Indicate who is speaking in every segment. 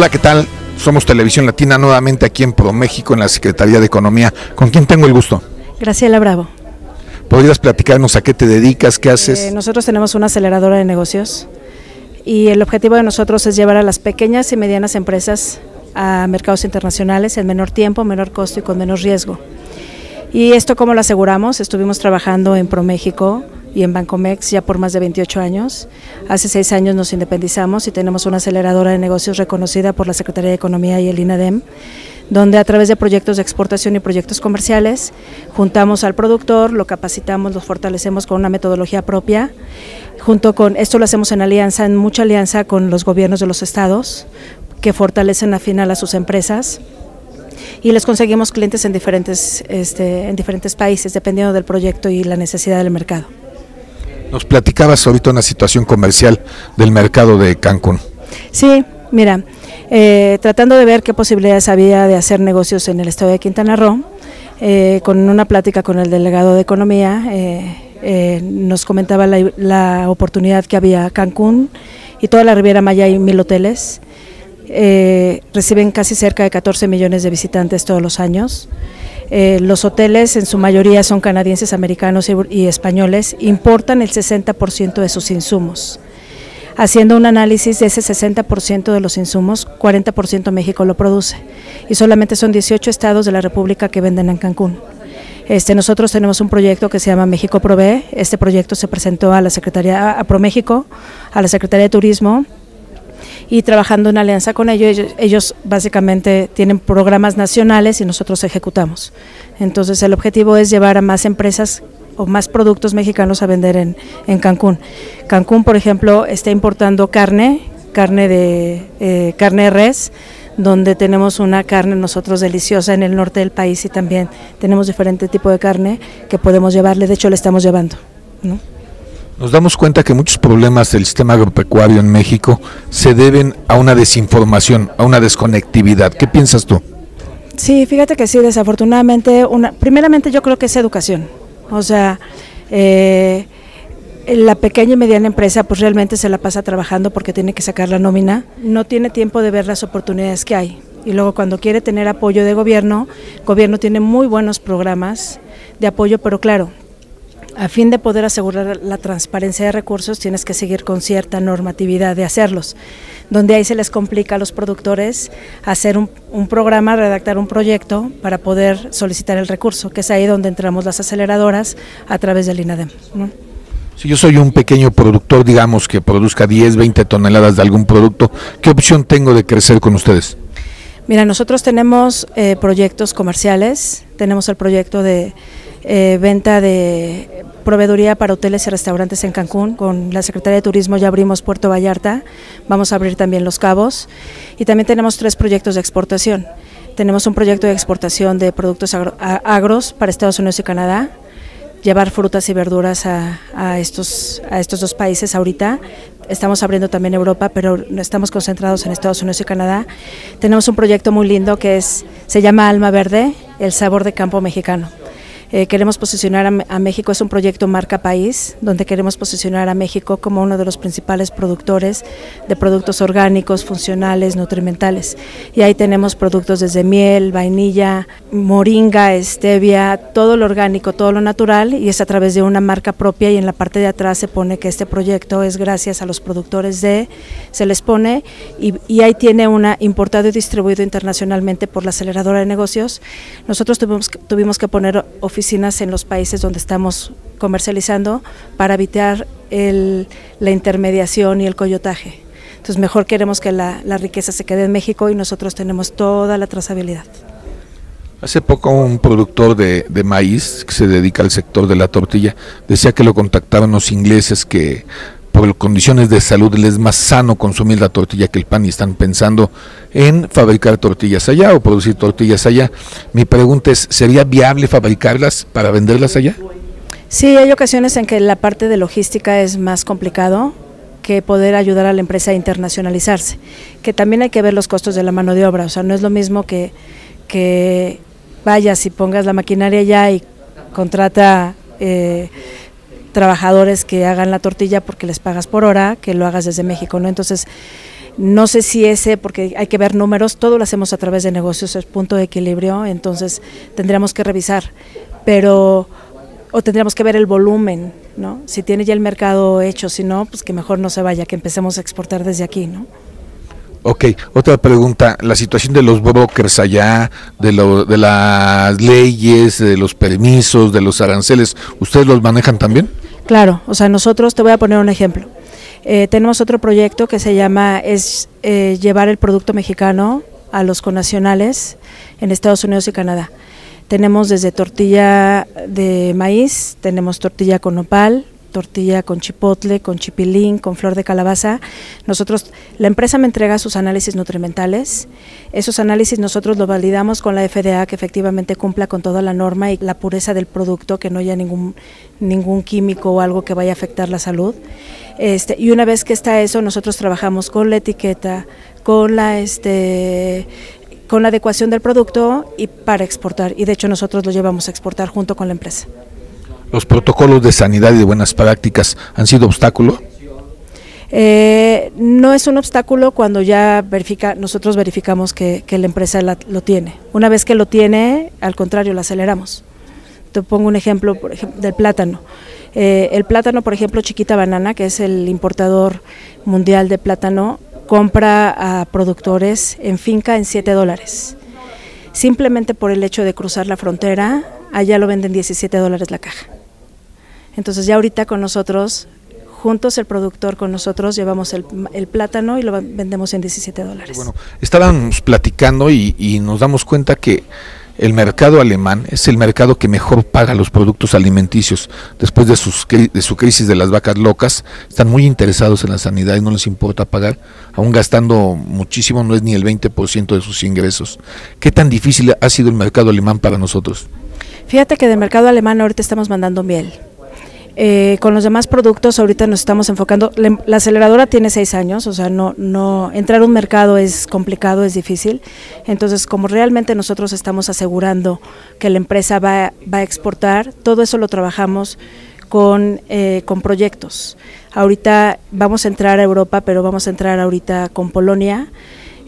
Speaker 1: Hola, ¿qué tal? Somos Televisión Latina nuevamente aquí en ProMéxico, en la Secretaría de Economía. ¿Con quién tengo el gusto?
Speaker 2: Graciela Bravo.
Speaker 1: ¿Podrías platicarnos a qué te dedicas, qué haces?
Speaker 2: Eh, nosotros tenemos una aceleradora de negocios y el objetivo de nosotros es llevar a las pequeñas y medianas empresas a mercados internacionales en menor tiempo, menor costo y con menos riesgo. ¿Y esto cómo lo aseguramos? Estuvimos trabajando en ProMéxico y en Bancomex ya por más de 28 años. Hace seis años nos independizamos y tenemos una aceleradora de negocios reconocida por la Secretaría de Economía y el INADEM, donde a través de proyectos de exportación y proyectos comerciales juntamos al productor, lo capacitamos, lo fortalecemos con una metodología propia. Junto con esto lo hacemos en alianza, en mucha alianza con los gobiernos de los estados, que fortalecen al final a sus empresas y les conseguimos clientes en diferentes, este, en diferentes países, dependiendo del proyecto y la necesidad del mercado.
Speaker 1: Nos platicabas ahorita una situación comercial del mercado de Cancún.
Speaker 2: Sí, mira, eh, tratando de ver qué posibilidades había de hacer negocios en el estado de Quintana Roo, eh, con una plática con el delegado de Economía, eh, nos comentaba la, la, oportunidad que había Cancún y toda la Riviera Maya y mil hoteles. reciben casi cerca de 14 millones de visitantes todos los años. Eh, los hoteles en su mayoría son canadienses, americanos y, españoles, importan el 60% de sus insumos. Haciendo un análisis de ese 60% de los insumos, 40% México lo produce y solamente son 18 estados de la República que venden en Cancún. Este, nosotros tenemos un proyecto que se llama México Provee. Este proyecto se presentó a la Secretaría, a ProMéxico, a la Secretaría de Turismo, y trabajando en alianza con ellos, ellos, básicamente tienen programas nacionales y nosotros ejecutamos. Entonces el objetivo es llevar a más empresas o más productos mexicanos a vender en, en Cancún. Cancún, por ejemplo, está importando carne, carne de eh, carne res, donde tenemos una carne nosotros deliciosa en el norte del país y también tenemos diferente tipo de carne que podemos llevarle, de hecho le estamos llevando. ¿no?
Speaker 1: Nos damos cuenta que muchos problemas del sistema agropecuario en México se deben a una desinformación, a una desconectividad. ¿Qué piensas tú?
Speaker 2: Sí, fíjate que sí, desafortunadamente, una, primeramente yo creo que es educación. O sea, eh, la pequeña y mediana empresa pues realmente se la pasa trabajando porque tiene que sacar la nómina, no tiene tiempo de ver las oportunidades que hay. Y luego cuando quiere tener apoyo de gobierno, gobierno tiene muy buenos programas de apoyo, pero claro, a fin de poder asegurar la transparencia de recursos, tienes que seguir con cierta normatividad de hacerlos, donde ahí se les complica a los productores hacer un, programa, redactar un proyecto para poder solicitar el recurso, que es ahí donde entramos las aceleradoras a través del INADEM.
Speaker 1: Si yo soy un pequeño productor, digamos que produzca 10, 20 toneladas de algún producto, ¿qué opción tengo de crecer con ustedes?
Speaker 2: Mira, nosotros tenemos eh, proyectos comerciales, tenemos el proyecto de eh, venta de proveeduría para hoteles y restaurantes en Cancún. Con la Secretaría de Turismo ya abrimos Puerto Vallarta, vamos a abrir también Los Cabos y también tenemos tres proyectos de exportación. Tenemos un proyecto de exportación de productos agros para Estados Unidos y Canadá, llevar frutas y verduras a, estos, a dos países ahorita. Estamos abriendo también Europa, pero estamos concentrados en Estados Unidos y Canadá. Tenemos un proyecto muy lindo que es, se llama Alma Verde, el sabor de campo mexicano. Eh, queremos posicionar a, México, es un proyecto marca país, donde queremos posicionar a México como uno de los principales productores de productos orgánicos, funcionales, nutrimentales. Y ahí tenemos productos desde miel, vainilla, moringa, stevia, todo lo orgánico, todo lo natural, y es a través de una marca propia y en la parte de atrás se pone que este proyecto es gracias a los productores de, se les pone, y, y ahí tiene una importado y distribuido internacionalmente por la aceleradora de negocios. Nosotros tuvimos, tuvimos que poner oficialmente oficinas en los países donde estamos comercializando para evitar el, la intermediación y el coyotaje. Entonces mejor queremos que la, la riqueza se quede en México y nosotros tenemos toda la trazabilidad.
Speaker 1: Hace poco un productor de, de, maíz que se dedica al sector de la tortilla decía que lo contactaban los ingleses que condiciones de salud les es más sano consumir la tortilla que el pan y están pensando en fabricar tortillas allá o producir tortillas allá. Mi pregunta es, ¿sería viable fabricarlas para venderlas allá?
Speaker 2: Sí, hay ocasiones en que la parte de logística es más complicado que poder ayudar a la empresa a internacionalizarse, que también hay que ver los costos de la mano de obra, o sea, no es lo mismo que, que vayas y pongas la maquinaria allá y contrata eh, trabajadores que hagan la tortilla porque les pagas por hora, que lo hagas desde México, ¿no? Entonces, No sé si ese, porque hay que ver números, todo lo hacemos a través de negocios, es punto de equilibrio, entonces tendríamos que revisar, pero o tendríamos que ver el volumen, ¿no? Si tiene ya el mercado hecho, si no, pues que mejor no se vaya, que empecemos a exportar desde aquí, ¿no?
Speaker 1: Ok, otra pregunta, la situación de los brokers allá, de, de las leyes, de los permisos, de los aranceles, ¿ustedes los manejan también?
Speaker 2: Claro, o sea, nosotros, te voy a poner un ejemplo. Eh, tenemos otro proyecto que se llama, es eh, llevar el producto mexicano a los conacionales en Estados Unidos y Canadá. Tenemos desde tortilla de maíz, tenemos tortilla con nopal, tortilla con chipotle, con chipilín, con flor de calabaza. Nosotros, la empresa me entrega sus análisis nutrimentales. Esos análisis nosotros los validamos con la FDA que efectivamente cumpla con toda la norma y la pureza del producto, que no haya ningún, ningún químico o algo que vaya a afectar la salud. Este, y una vez que está eso, nosotros trabajamos con la etiqueta, con la este con la adecuación del producto y para exportar. Y de hecho nosotros lo llevamos a exportar junto con la empresa.
Speaker 1: ¿Los protocolos de sanidad y de buenas prácticas han sido obstáculo?
Speaker 2: Eh, no es un obstáculo cuando ya verifica, nosotros verificamos que, la empresa lo tiene. Una vez que lo tiene, al contrario, lo aceleramos. Te pongo un ejemplo por ejemplo, del plátano. Eh, el plátano, por ejemplo, Chiquita Banana, que es el importador mundial de plátano, compra a productores en finca en 7 dólares. Simplemente por el hecho de cruzar la frontera, allá lo venden 17 dólares la caja. Entonces ya ahorita con nosotros, juntos el productor con nosotros, llevamos el, plátano y lo vendemos en 17 dólares.
Speaker 1: Bueno, estábamos platicando y nos damos cuenta que el mercado alemán es el mercado que mejor paga los productos alimenticios. Después de, sus, de su crisis de las vacas locas, están muy interesados en la sanidad y no les importa pagar, aún gastando muchísimo, no es ni el 20% de sus ingresos. ¿Qué tan difícil ha sido el mercado alemán para nosotros?
Speaker 2: Fíjate que del mercado alemán ahorita estamos mandando miel. Eh, con los demás productos ahorita nos estamos enfocando, la, aceleradora tiene seis años, o sea, no, no, entrar a un mercado es complicado, es difícil, entonces como realmente nosotros estamos asegurando que la empresa va, a exportar, todo eso lo trabajamos con, eh, con proyectos. Ahorita vamos a entrar a Europa, pero vamos a entrar ahorita con Polonia,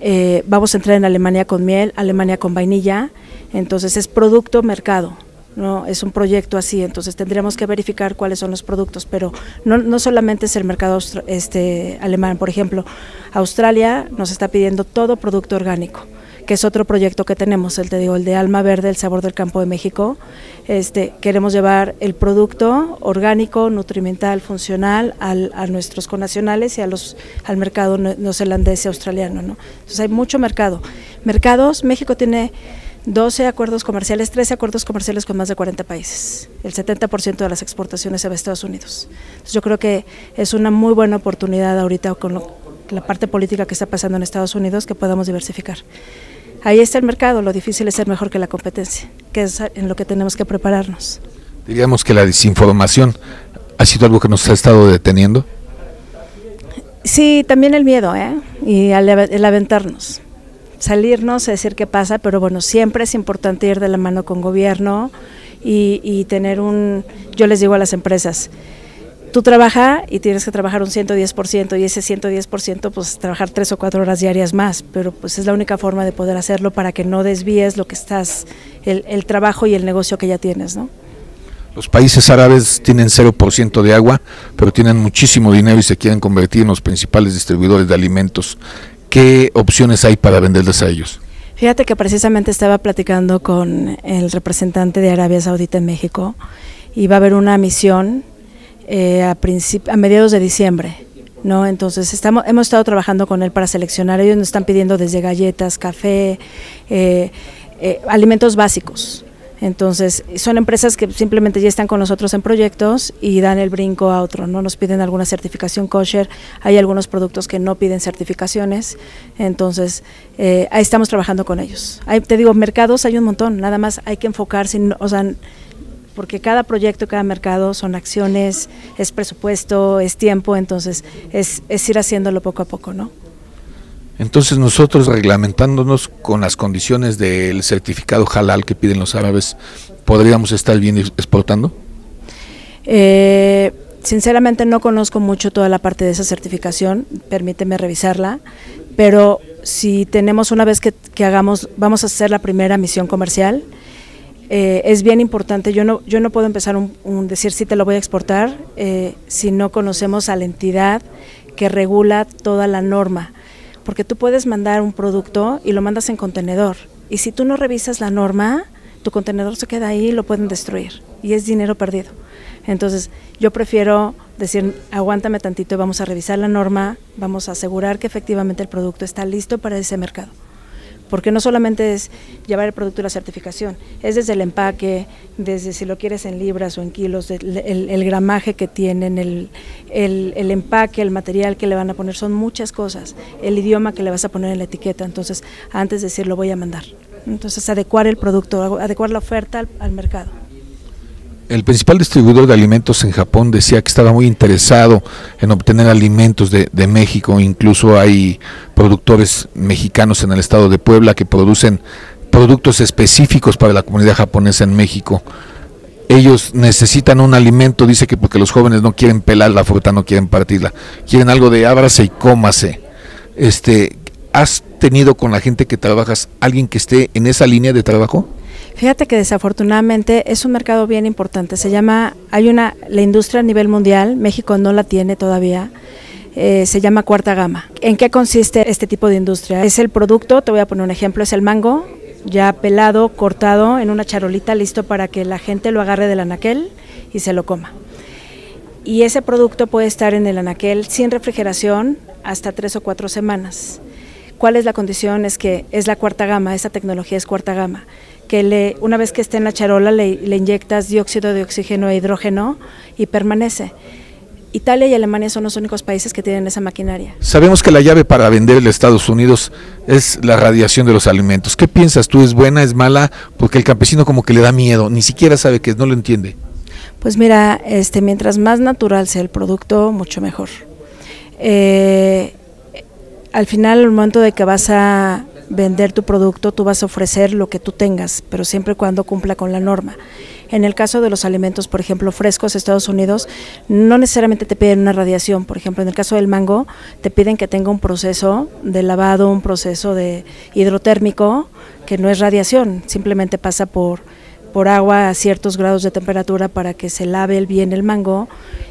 Speaker 2: eh, vamos a entrar en Alemania con miel, Alemania con vainilla, entonces es producto mercado no es un proyecto así, entonces tendríamos que verificar cuáles son los productos, pero no, no solamente es el mercado este, alemán, por ejemplo, Australia nos está pidiendo todo producto orgánico que es otro proyecto que tenemos, el te digo, el de Alma Verde, el sabor del campo de México. Este, queremos llevar el producto orgánico, nutrimental, funcional al, a nuestros conacionales y a los, al mercado neozelandés y australiano. ¿no? Entonces hay mucho mercado. Mercados, México tiene 12 acuerdos comerciales, 13 acuerdos comerciales con más de 40 países. El 70% de las exportaciones se va a Estados Unidos. Entonces yo creo que es una muy buena oportunidad ahorita con la parte política que está pasando en Estados Unidos que podamos diversificar. Ahí está el mercado, lo difícil es ser mejor que la competencia, que es en lo que tenemos que prepararnos.
Speaker 1: Diríamos que la desinformación ha sido algo que nos ha estado deteniendo.
Speaker 2: Sí, también el miedo, ¿eh? Y el aventarnos salirnos, decir qué pasa, pero bueno, siempre es importante ir de la mano con gobierno y, tener un, yo les digo a las empresas, tú trabajas y tienes que trabajar un 110% y ese 110% pues trabajar tres o cuatro horas diarias más, pero pues es la única forma de poder hacerlo para que no desvíes lo que estás, el, el trabajo y el negocio que ya tienes, ¿no?
Speaker 1: Los países árabes tienen 0% de agua, pero tienen muchísimo dinero y se quieren convertir en los principales distribuidores de alimentos. ¿Qué opciones hay para venderles a ellos?
Speaker 2: Fíjate que precisamente estaba platicando con el representante de Arabia Saudita en México y va a haber una misión eh, a, a mediados de diciembre. ¿no? Entonces estamos, hemos estado trabajando con él para seleccionar. Ellos nos están pidiendo desde galletas, café, eh, eh, alimentos básicos. Entonces, son empresas que simplemente ya están con nosotros en proyectos y dan el brinco a otro, no nos piden alguna certificación kosher, hay algunos productos que no piden certificaciones, entonces eh, ahí estamos trabajando con ellos. te digo, mercados hay un montón, nada más hay que enfocarse, o sea, porque cada proyecto, cada mercado son acciones, es presupuesto, es tiempo, entonces es, es ir haciéndolo poco a poco, ¿no?
Speaker 1: Entonces nosotros reglamentándonos con las condiciones del certificado halal que piden los árabes, ¿podríamos estar bien exportando?
Speaker 2: Eh, sinceramente no conozco mucho toda la parte de esa certificación, permíteme revisarla. pero si tenemos una vez que, hagamos, vamos a hacer la primera misión comercial, eh, es bien importante. Yo no, yo no puedo empezar un, decir si te lo voy a exportar eh, si no conocemos a la entidad que regula toda la norma. Porque tú puedes mandar un producto y lo mandas en contenedor. Y si tú no revisas la norma, tu contenedor se queda ahí y lo pueden destruir. Y es dinero perdido. Entonces, yo prefiero decir, aguántame tantito y vamos a revisar la norma, vamos a asegurar que efectivamente el producto está listo para ese mercado. Porque no solamente es llevar el producto y la certificación, es desde el empaque, desde si lo quieres en libras o en kilos, el, gramaje que tienen, el, el, empaque, el material que le van a poner, son muchas cosas, el idioma que le vas a poner en la etiqueta. Entonces, antes de decir, lo voy a mandar. Entonces, adecuar el producto, adecuar la oferta al mercado.
Speaker 1: El principal distribuidor de alimentos en Japón decía que estaba muy interesado en obtener alimentos de, México. Incluso hay productores mexicanos en el estado de Puebla que producen productos específicos para la comunidad japonesa en México. Ellos necesitan un alimento, dice que porque los jóvenes no quieren pelar la fruta, no quieren partirla, quieren algo de ábrase y cómase. Este, ¿Has tenido con la gente que trabajas alguien que esté en esa línea de trabajo?
Speaker 2: Fíjate que desafortunadamente es un mercado bien importante. Se llama, hay una, la industria a nivel mundial, México no la tiene todavía. Eh, se llama cuarta gama. ¿En qué consiste este tipo de industria? Es el producto, te voy a poner un ejemplo, es el mango, ya pelado, cortado en una charolita, listo para que la gente lo agarre del anaquel y se lo coma. Y ese producto puede estar en el anaquel sin refrigeración hasta tres o cuatro semanas. ¿Cuál es la condición? Es que es la cuarta gama, esa tecnología es cuarta gama que le, una vez que esté en la charola le, inyectas dióxido de oxígeno e hidrógeno y permanece. Italia y Alemania son los únicos países que tienen esa maquinaria.
Speaker 1: Sabemos que la llave para vender en Estados Unidos es la radiación de los alimentos. ¿Qué piensas tú? ¿Es buena, es mala? Porque el campesino como que le da miedo, ni siquiera sabe que no lo entiende.
Speaker 2: Pues mira, este, mientras más natural sea el producto, mucho mejor. Eh, al final, el momento de que vas a vender tu producto, tú vas a ofrecer lo que tú tengas, pero siempre y cuando cumpla con la norma. En el caso de los alimentos, por ejemplo, frescos, Estados Unidos, no necesariamente te piden una radiación. Por ejemplo, en el caso del mango, te piden que tenga un proceso de lavado, un proceso de hidrotérmico, que no es radiación, simplemente pasa por, por agua a ciertos grados de temperatura para que se lave bien el mango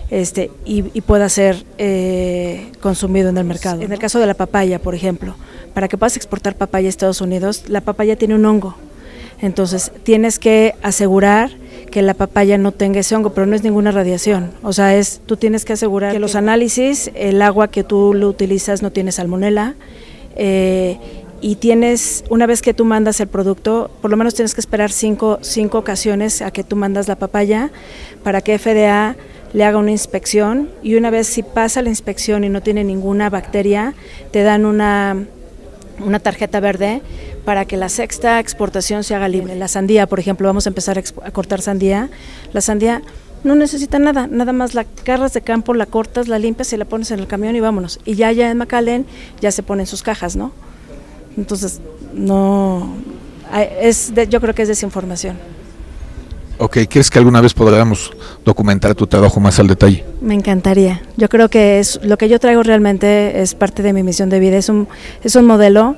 Speaker 2: este, y, pueda ser eh, consumido en el mercado. En el caso de la papaya, por ejemplo, para que puedas exportar papaya a Estados Unidos, la papaya tiene un hongo. Entonces, tienes que asegurar que la papaya no tenga ese hongo, pero no es ninguna radiación. O sea, es tú tienes que asegurar que los análisis, el agua que tú lo utilizas no tiene salmonela. Eh, y tienes, una vez que tú mandas el producto, por lo menos tienes que esperar cinco, cinco ocasiones a que tú mandas la papaya para que FDA le haga una inspección y una vez si pasa la inspección y no tiene ninguna bacteria, te dan una, una tarjeta verde para que la sexta exportación se haga libre. La sandía, por ejemplo, vamos a empezar a, cortar sandía. La sandía no necesita nada, nada más la carras de campo, la cortas, la limpias y la pones en el camión y vámonos. Y ya ya en McAllen ya se ponen sus cajas, ¿no? Entonces, no, es yo creo que es desinformación.
Speaker 1: Ok, ¿crees que alguna vez podamos documentar tu trabajo más al detalle?
Speaker 2: Me encantaría. Yo creo que es lo que yo traigo realmente es parte de mi misión de vida. Es un, es un modelo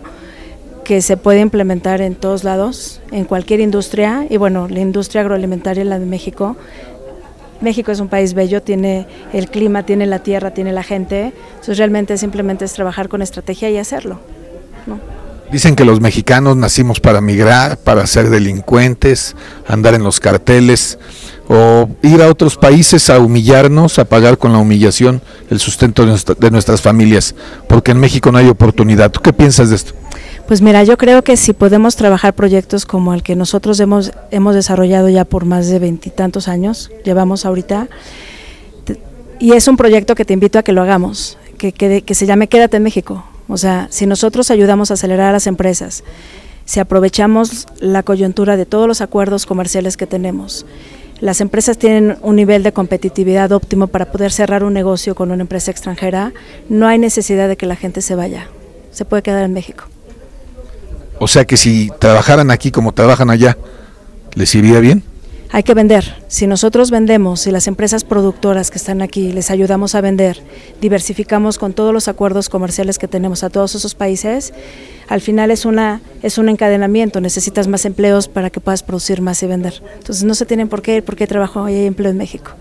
Speaker 2: que se puede implementar en todos lados, en cualquier industria. Y bueno, la industria agroalimentaria, la de México. México es un país bello, tiene el clima, tiene la tierra, tiene la gente. Entonces realmente simplemente es trabajar con estrategia y hacerlo. ¿no?
Speaker 1: Dicen que los mexicanos nacimos para migrar, para ser delincuentes, andar en los carteles o ir a otros países a humillarnos, a pagar con la humillación el sustento de, nuestras familias, porque en México no hay oportunidad. ¿Tú qué piensas de esto?
Speaker 2: Pues mira, yo creo que si podemos trabajar proyectos como el que nosotros hemos, hemos desarrollado ya por más de veintitantos años, llevamos ahorita, y es un proyecto que te invito a que lo hagamos, que, que se llame Quédate en México o sea, si nosotros ayudamos a acelerar a las empresas, si aprovechamos la coyuntura de todos los acuerdos comerciales que tenemos, las empresas tienen un nivel de competitividad óptimo para poder cerrar un negocio con una empresa extranjera, no hay necesidad de que la gente se vaya, se puede quedar en México.
Speaker 1: O sea que si trabajaran aquí como trabajan allá, ¿les iría bien?
Speaker 2: Hay que vender. Si nosotros vendemos, si las empresas productoras que están aquí les ayudamos a vender, diversificamos con todos los acuerdos comerciales que tenemos a todos esos países, al final es una es un encadenamiento, necesitas más empleos para que puedas producir más y vender. Entonces no se tienen por qué ir porque hay trabajo y hay empleo en México.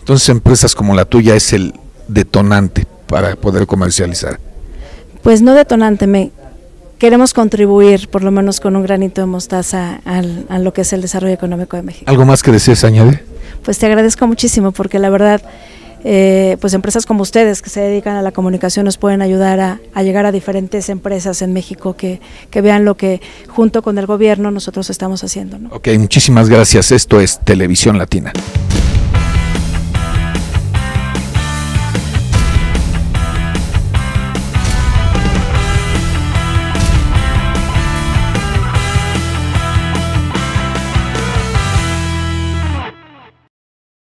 Speaker 1: Entonces empresas como la tuya es el detonante para poder comercializar.
Speaker 2: Pues no detonante, me queremos contribuir por lo menos con un granito de mostaza al, a lo que es el desarrollo económico de México.
Speaker 1: ¿Algo más que desees añadir?
Speaker 2: Pues te agradezco muchísimo porque la verdad, eh, pues empresas como ustedes que se dedican a la comunicación nos pueden ayudar a, a llegar a diferentes empresas en México que, que, vean lo que junto con el gobierno nosotros estamos haciendo. ¿no?
Speaker 1: Ok, muchísimas gracias. Esto es Televisión Latina.